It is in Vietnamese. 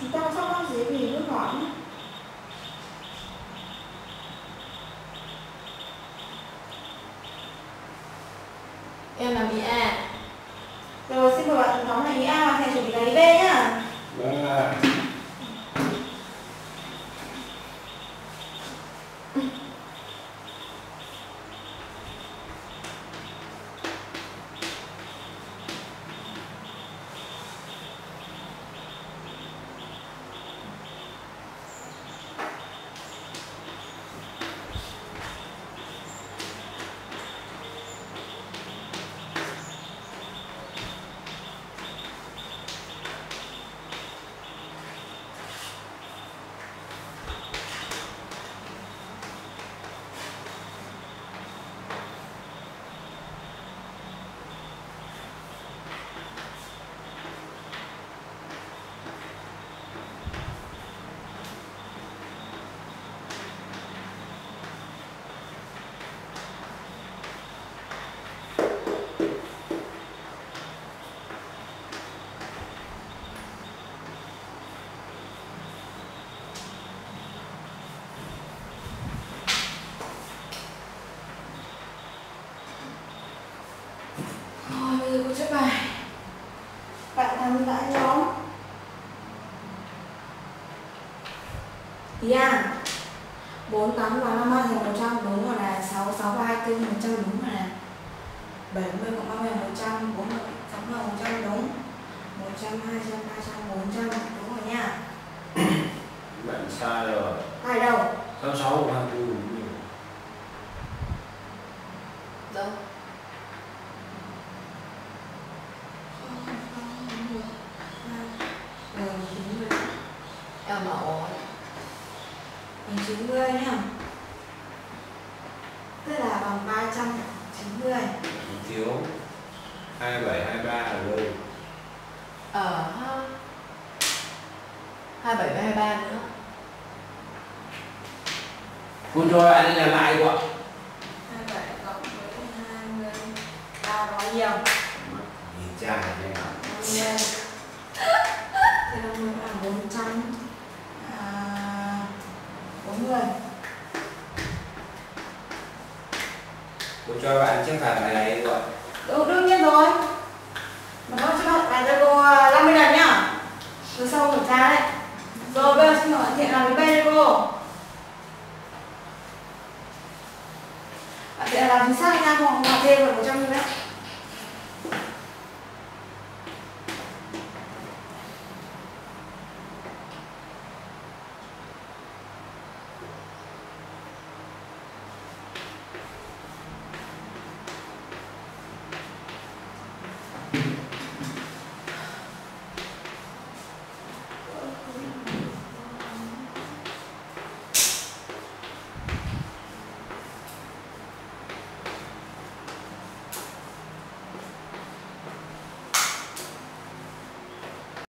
chúng ta mắc gì thì cứ hỏi nhé em làm ý A. Rồi xin mời bạn thống là ý A và thầy chuẩn bị là ý B nhá Vâng ạ. Thôi bây giờ cô chép bài bạn tham gia nhóm ý A 48 và 53 thành 100 đúng rồi là 6 6 và 24 100 đúng rồi là 70 cộng 30 là 100 40 60 là 100 đúng. 100 200 300 400 đúng rồi nha. Bạn sai rồi. hai đâu? 66 của 24 đúng rồi. Đâu Ờ, 90 Em bảo ồ bằng 90 nhá tức là bằng 390 Thiếu 27 23 ở đâu? Ờ ha. hai bảy với hai ba nữa. Cô cho bạn đi làm lại quá. 27 cộng với 20 ba bao nhiêu? Nhìn cha này nhanh lắm. 50 Thế 50 là 400 à, 40 Cô cho bạn chiếc phạt này này rồi. Ừ, đương nhiên rồi. Mà nó cho bạn bài cho cô 50 lần nhá. Rồi sau kiểm tra đấy. Rồi bây giờ xin hỏi Thiện làm cái B cho cô Bạn Thiện làm chính xác nha, không bạn thêm vào 100 như đấy.